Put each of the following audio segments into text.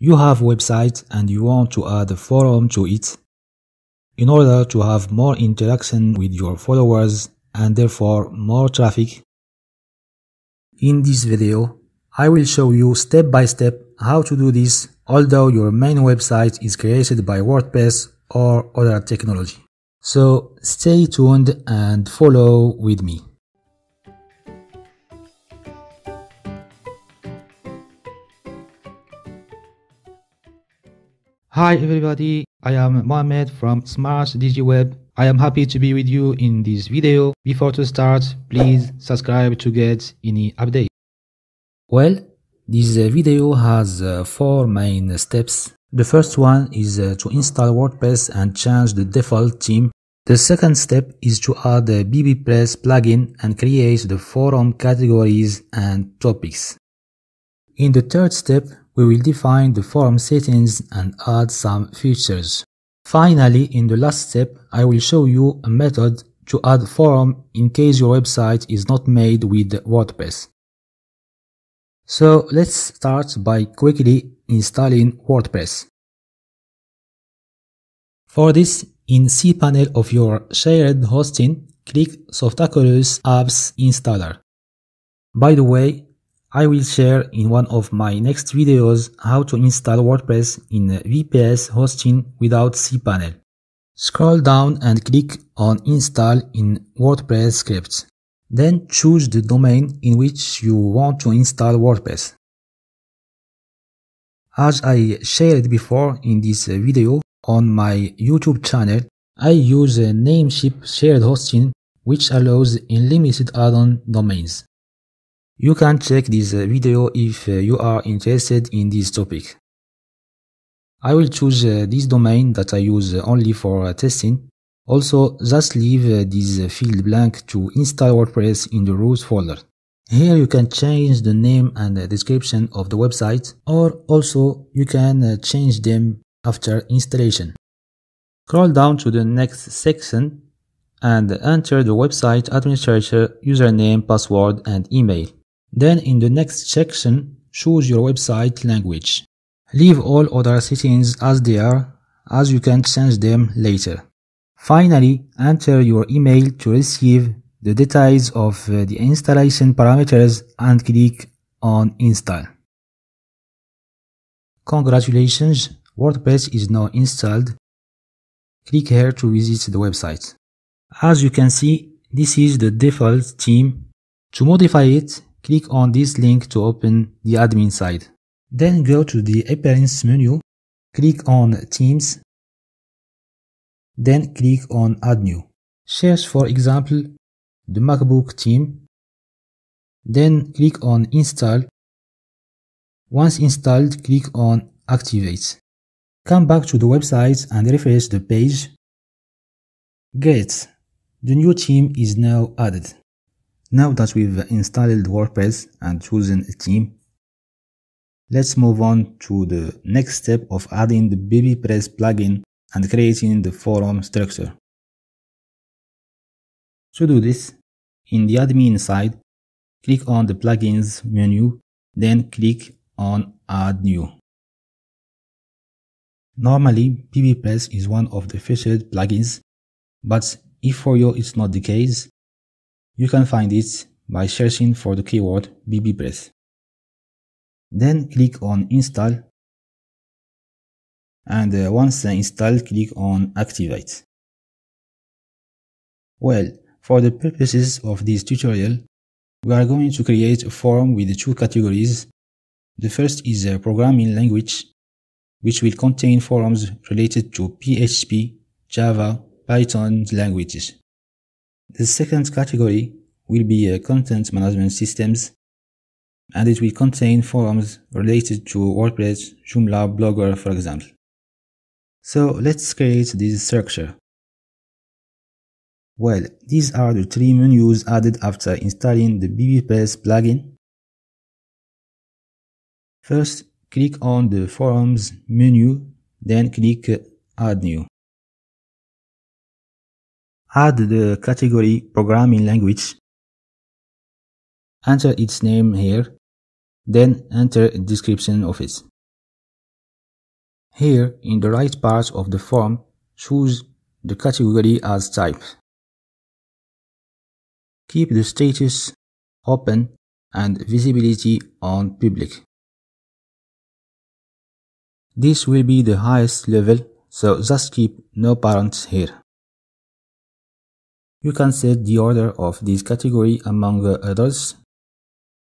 You have website and you want to add a forum to it in order to have more interaction with your followers and therefore more traffic. In this video, I will show you step by step how to do this although your main website is created by WordPress or other technology. So stay tuned and follow with me. Hi everybody, I am Mohamed from Smart DigiWeb. I am happy to be with you in this video. Before to start, please subscribe to get any update. Well, this video has uh, four main steps. The first one is uh, to install WordPress and change the default theme. The second step is to add the BBPress plugin and create the forum categories and topics. In the third step, we will define the form settings and add some features. Finally, in the last step, I will show you a method to add form in case your website is not made with WordPress. So let's start by quickly installing WordPress. For this, in cPanel of your shared hosting, click Softaculous Apps Installer. By the way, I will share in one of my next videos how to install WordPress in VPS hosting without cPanel. Scroll down and click on Install in WordPress scripts. Then choose the domain in which you want to install WordPress. As I shared before in this video on my YouTube channel, I use a Namecheap shared hosting which allows unlimited add-on domains. You can check this uh, video if uh, you are interested in this topic. I will choose uh, this domain that I use only for testing. Also, just leave this field blank to install WordPress in the root folder. Here you can change the name and description of the website or also you can change them after installation. Scroll down to the next section and enter the website administrator username, password and email. Then in the next section, choose your website language. Leave all other settings as they are, as you can change them later. Finally, enter your email to receive the details of uh, the installation parameters and click on install. Congratulations, WordPress is now installed. Click here to visit the website. As you can see, this is the default theme. To modify it, Click on this link to open the admin side. Then go to the Appearance menu, click on Themes, then click on Add New. Search for example the MagBook Team, then click on Install. Once installed, click on Activate. Come back to the website and refresh the page. Great! The new theme is now added. Now that we've installed WordPress and chosen a theme, let's move on to the next step of adding the BBPress plugin and creating the forum structure. To do this, in the admin side, click on the plugins menu, then click on add new. Normally, BBPress is one of the featured plugins, but if for you it's not the case, you can find it by searching for the keyword BBPress. Then click on install and uh, once installed click on activate. Well, for the purposes of this tutorial, we are going to create a forum with two categories. The first is a programming language, which will contain forums related to PHP, Java, Python languages. The second category will be uh, content management systems and it will contain forums related to WordPress, Joomla, Blogger, for example. So let's create this structure. Well, these are the three menus added after installing the BBPress plugin. First, click on the Forums menu, then click Add New. Add the category Programming Language. Enter its name here, then enter description of it. Here, in the right part of the form, choose the category as type. Keep the status open and visibility on public. This will be the highest level, so just keep no parents here. You can set the order of this category among the others.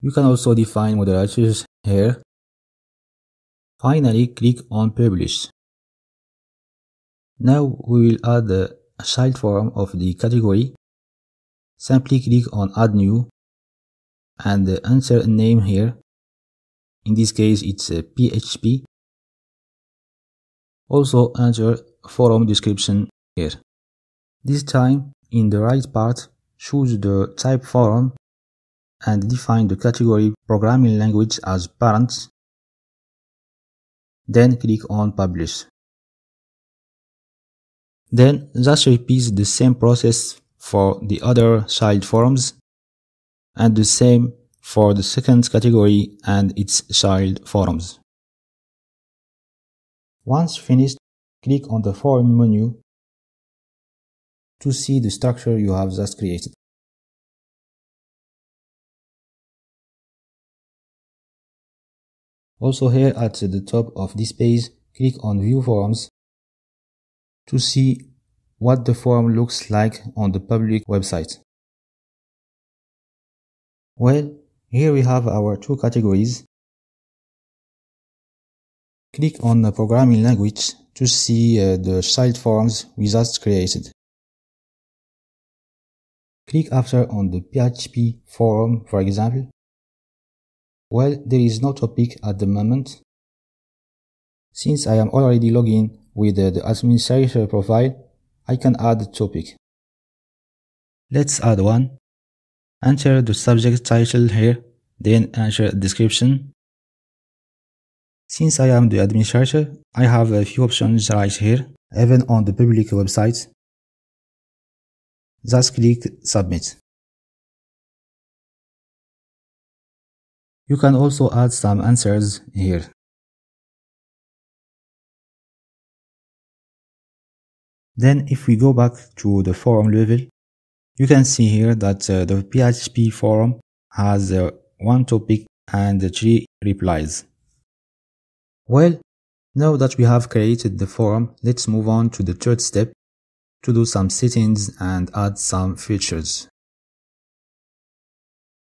You can also define moderators here. Finally, click on Publish. Now we will add a child form of the category. Simply click on Add New and enter a name here. In this case, it's PHP. Also enter forum description here. This time, in the right part, choose the type forum and define the category programming language as parent. Then click on publish. Then just repeat the same process for the other child forums and the same for the second category and its child forums. Once finished, click on the forum menu to see the structure you have just created. Also here at the top of this page, click on View Forms to see what the form looks like on the public website. Well, here we have our two categories. Click on the programming language to see uh, the child forms we just created. Click after on the PHP forum, for example. Well, there is no topic at the moment. Since I am already logged in with the administrator profile, I can add a topic. Let's add one. Enter the subject title here, then enter description. Since I am the administrator, I have a few options right here, even on the public website. Just click Submit. You can also add some answers here. Then if we go back to the forum level, you can see here that uh, the PHP forum has uh, one topic and three replies. Well, now that we have created the forum, let's move on to the third step to do some settings and add some features.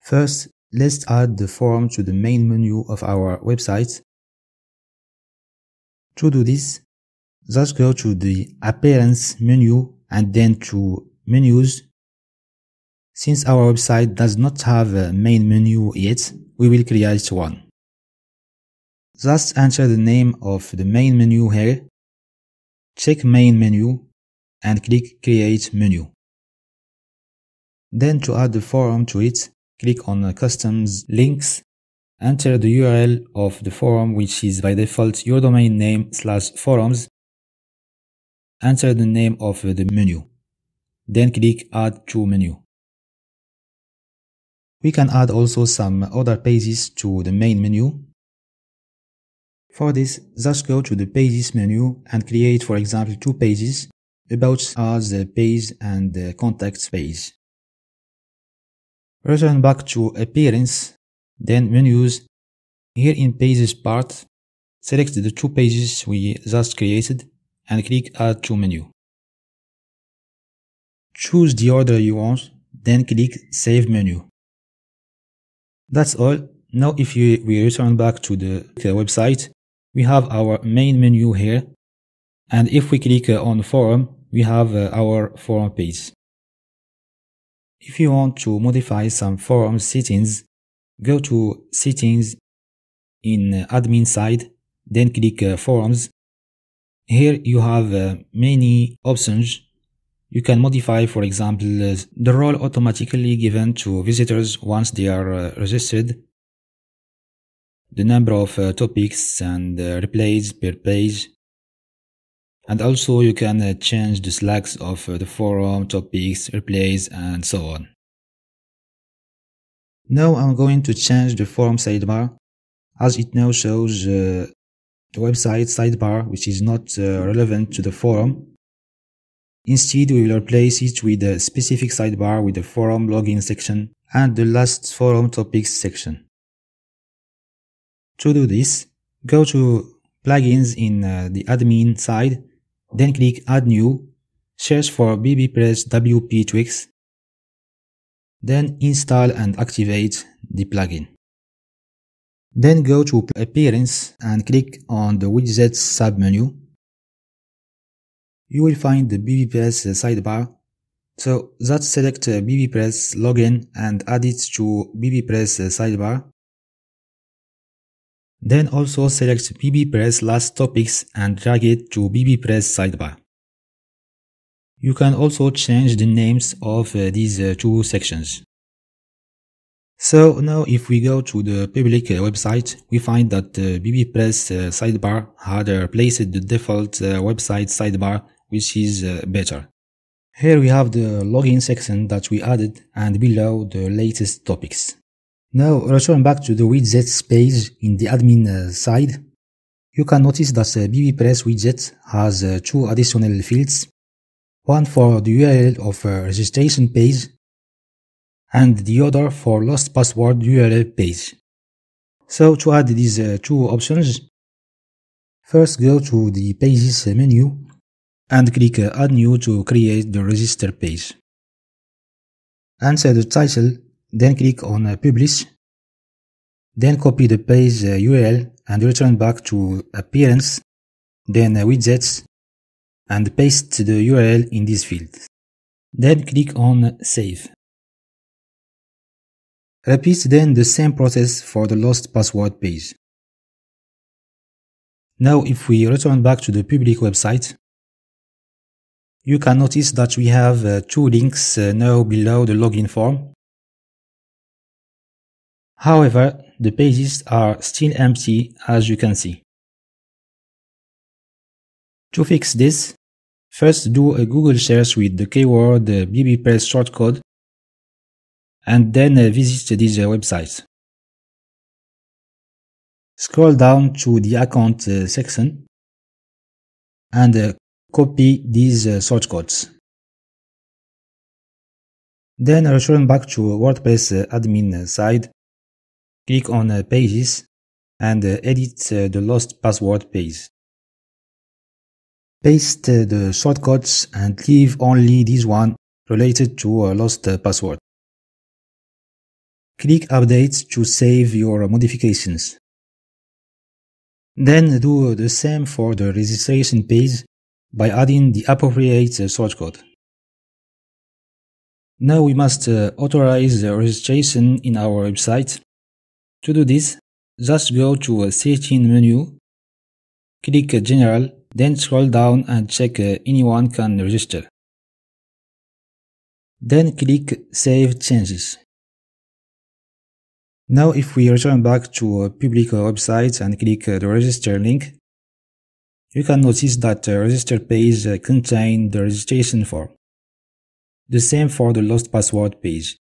First, let's add the form to the main menu of our website. To do this, just go to the appearance menu and then to menus. Since our website does not have a main menu yet, we will create one. Just enter the name of the main menu here, check main menu and click create menu. Then to add the forum to it, click on customs links, enter the URL of the forum which is by default your domain name slash forums, enter the name of the menu, then click add to menu. We can add also some other pages to the main menu. For this, just go to the pages menu and create for example two pages about us page and the contacts page. Return back to appearance, then menus. Here in pages part, select the two pages we just created and click add to menu. Choose the order you want, then click save menu. That's all. Now if you, we return back to the website, we have our main menu here. And if we click on forum, we have uh, our forum page. If you want to modify some forum settings, go to settings in admin side, then click uh, forums. Here you have uh, many options. You can modify, for example, uh, the role automatically given to visitors once they are uh, registered, the number of uh, topics and replays per page, and also you can uh, change the slacks of uh, the forum, topics, replays, and so on. Now I'm going to change the forum sidebar as it now shows uh, the website sidebar which is not uh, relevant to the forum. Instead, we will replace it with a specific sidebar with the forum login section and the last forum topics section. To do this, go to plugins in uh, the admin side, then click add new, search for bbpress WP Tweaks, then install and activate the plugin. Then go to Appearance and click on the Widgets submenu. You will find the bbpress sidebar. So that select bbpress login and add it to bbpress sidebar. Then also select bbpress last topics and drag it to bbpress sidebar. You can also change the names of uh, these uh, two sections. So now if we go to the public uh, website, we find that bbpress sidebar had replaced the default website sidebar, which is better. Here we have the login section that we added and below the latest topics. Now return back to the widgets page in the admin side. You can notice that the bbpress widget has two additional fields one for the URL of registration page and the other for lost password URL page. So to add these uh, two options, first go to the pages menu and click uh, add new to create the register page. Enter the title, then click on uh, publish, then copy the page URL uh, and return back to appearance, then uh, widgets and paste the URL in this field. Then click on Save. Repeat then the same process for the lost password page. Now if we return back to the public website, you can notice that we have uh, two links uh, now below the login form. However, the pages are still empty as you can see. To fix this, First, do a Google search with the keyword bbpress shortcode and then uh, visit this uh, website. Scroll down to the account uh, section and copy these shortcodes. Then return back to WordPress admin side, click on uh, Pages and uh, edit uh, the lost password page. Paste the shortcodes and leave only this one related to a lost password. Click Update to save your modifications. Then do the same for the registration page by adding the appropriate shortcode. Now we must uh, authorize the registration in our website. To do this, just go to a setting menu, click General then scroll down and check uh, anyone can register. Then click Save Changes. Now if we return back to a public website and click uh, the register link, you can notice that the register page uh, contains the registration form. The same for the lost password page.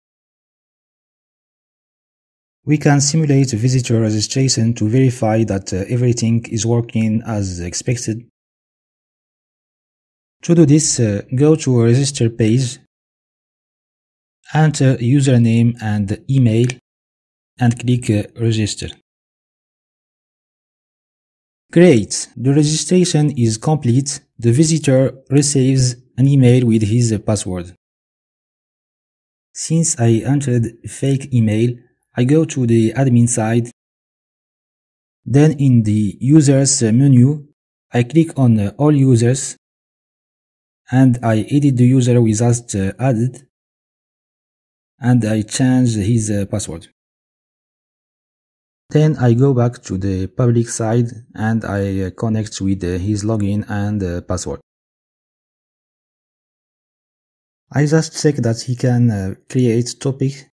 We can simulate visitor registration to verify that everything is working as expected to do this, uh, go to a register page, enter username and email, and click uh, register. Great! The registration is complete. The visitor receives an email with his password. Since I entered fake email, I go to the admin side. Then in the users menu, I click on all users and I edit the user just uh, added and I change his uh, password. Then I go back to the public side and I uh, connect with uh, his login and uh, password. I just check that he can uh, create topic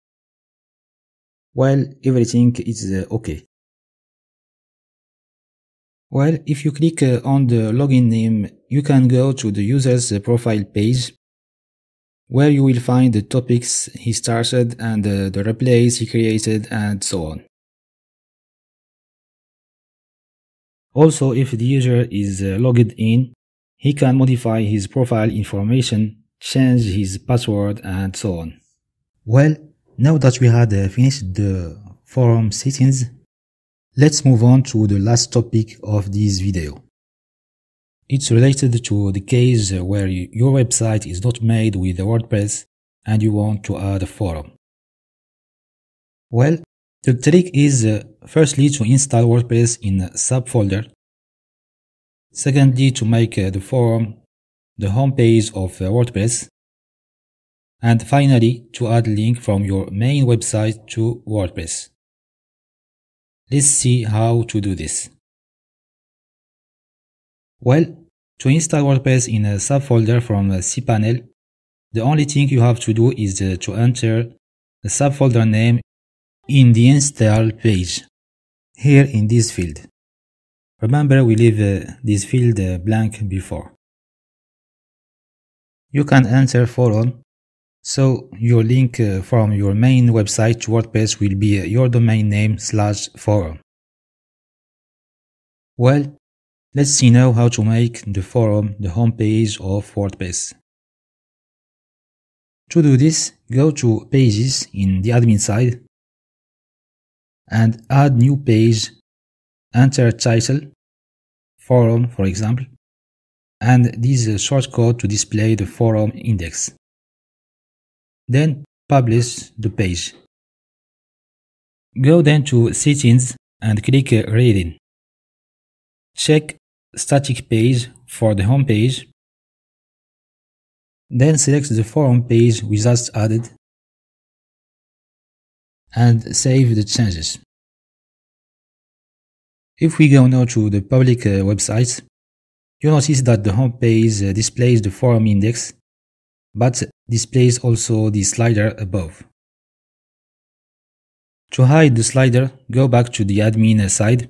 while everything is okay. Well, if you click uh, on the login name, you can go to the user's uh, profile page where you will find the topics he started and uh, the replays he created and so on. Also, if the user is uh, logged in, he can modify his profile information, change his password, and so on. Well, now that we had uh, finished the forum settings, let's move on to the last topic of this video. It's related to the case where your website is not made with WordPress and you want to add a forum. Well, the trick is uh, firstly to install WordPress in a subfolder. Secondly, to make uh, the forum the homepage of WordPress. And finally, to add link from your main website to WordPress. Let's see how to do this. Well, to install WordPress in a subfolder from cPanel, the only thing you have to do is uh, to enter the subfolder name in the install page, here in this field. Remember we leave uh, this field uh, blank before. You can enter forum, so your link uh, from your main website to WordPress will be uh, your domain name slash forum. Well, let's see now how to make the forum the homepage of WordPress. To do this, go to Pages in the admin side and add new page, enter title, forum for example, and this is a shortcode to display the forum index. Then publish the page. Go then to settings and click reading. Check static page for the home page. Then select the forum page we just added and save the changes. If we go now to the public uh, websites, you notice that the home page uh, displays the forum index, but displays also the slider above. To hide the slider, go back to the admin side.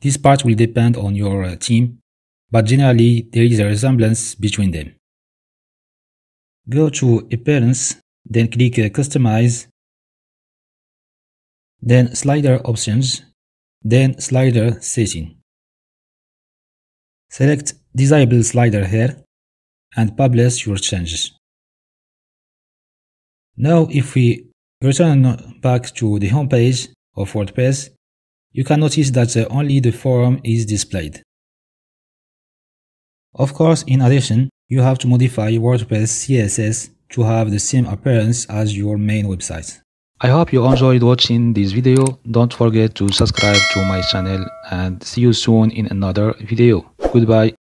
This part will depend on your uh, team, but generally there is a resemblance between them. Go to Appearance, then click uh, Customize then slider options, then slider setting. Select disable slider here and publish your changes. Now if we return back to the home page of WordPress, you can notice that uh, only the forum is displayed. Of course, in addition, you have to modify WordPress CSS to have the same appearance as your main website. I hope you enjoyed watching this video. Don't forget to subscribe to my channel and see you soon in another video. Goodbye.